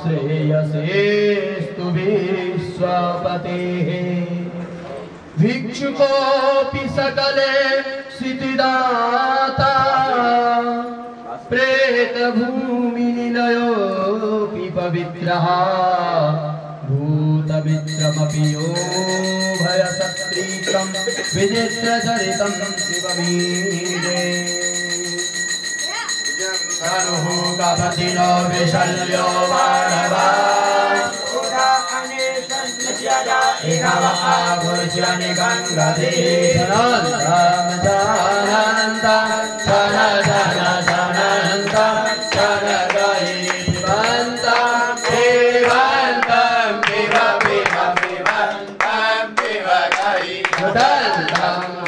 श्रेयसेस्तु विश्वपतेः। भिक्षुकोऽपि सकले क्षितिदाता प्रेतभूमिनिलयोऽपि पवित्रः। भूतमित्रमपि यो भयसत्रीकं विचित्रचरितं शिवमीरे नुः गपति नो विशल्यो मानवानि गङ्गीनन्द सन समनन्द चलीमन्तं श्रीवन्तं दिवगृदन्तम्